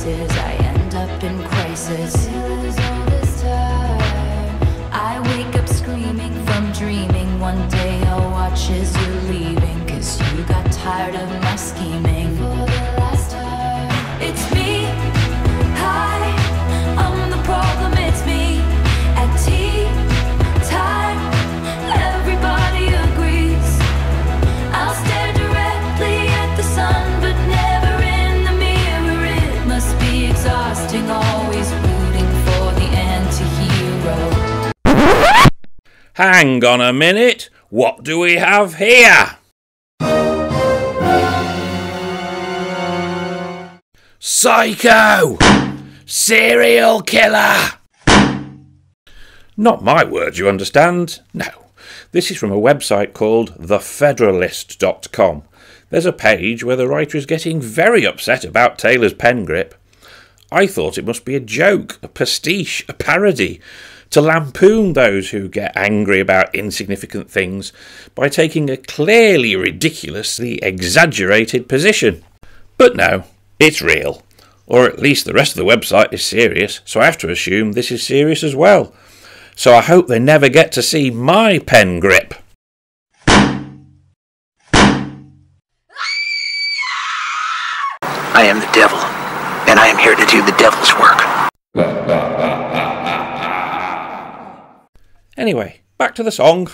vices, I end up in crisis. I wake up screaming from dreaming. One day I'll watch as you're leaving. Cause you got tired of my scheming. Hang on a minute. What do we have here? Psycho! Serial killer! Not my words, you understand. No. This is from a website called thefederalist.com. There's a page where the writer is getting very upset about Taylor's pen grip. I thought it must be a joke, a pastiche, a parody, to lampoon those who get angry about insignificant things by taking a clearly ridiculously exaggerated position. But no, it's real. Or at least the rest of the website is serious, so I have to assume this is serious as well. So I hope they never get to see my pen grip. I am the devil, and I am here to do the devil's work. Anyway, back to the song.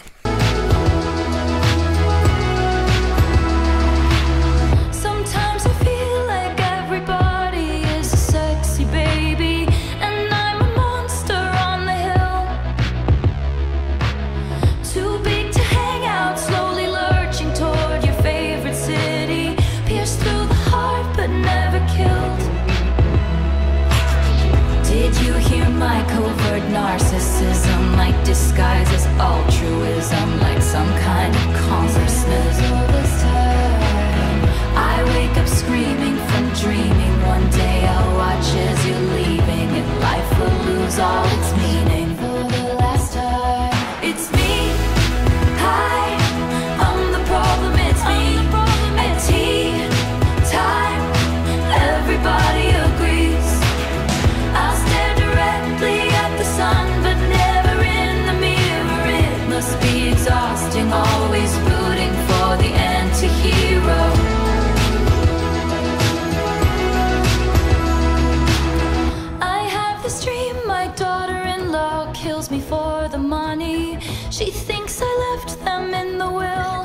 Kills me for the money. She thinks I left them in the will.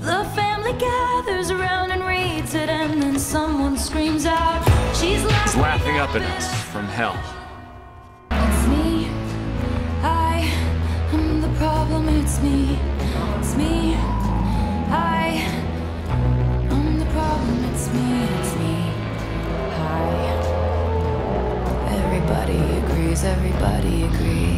The family gathers around and reads it, and then someone screams out, She's laughing, He's laughing up at us from hell. It's me. I am the problem. It's me. It's me. I Everybody agrees.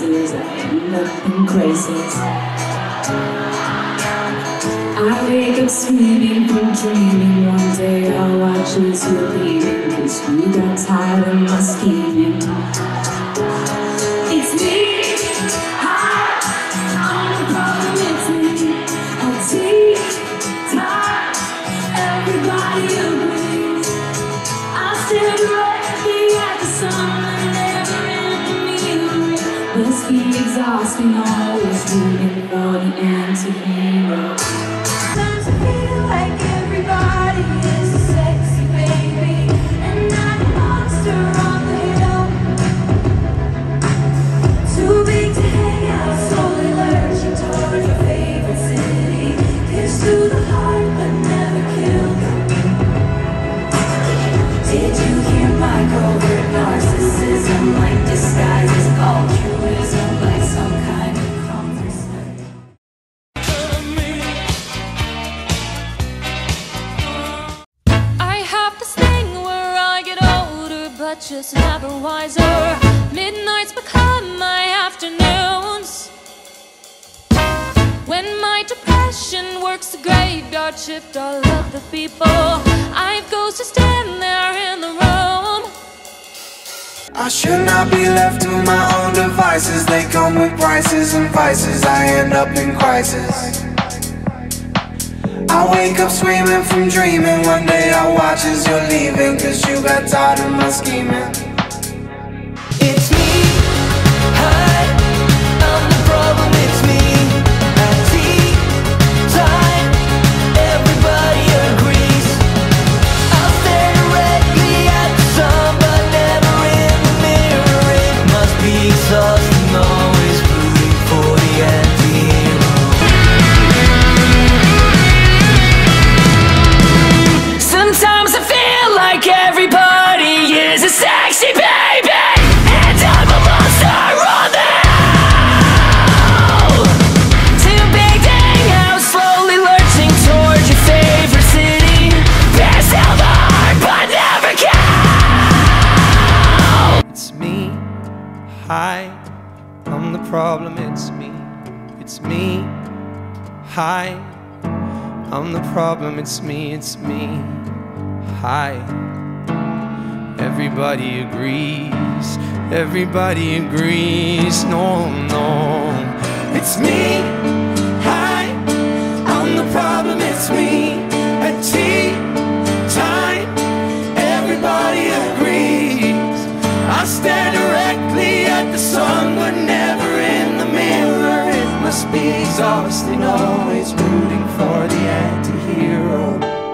and end up in crisis. I wake up screaming from dreaming. One day I'll watch as you're leaving. Cause you got tired of my scheming. Be exhausting, always rooting for the anti-hero. Sometimes I feel like just never wiser. Midnights become my afternoons. When my depression works the graveyard shift, all of the people I've goes to stand there in the room. I should not be left to my own devices. They come with prices and vices. I end up in crisis. I wake up screaming from dreaming. One day I watch as you're leaving. Cause you got tired of my scheming. It's me, hi. I'm the problem, it's me, it's me. Hi. Everybody agrees, everybody agrees. No, no, it's me. exhausting, always rooting for the anti-hero.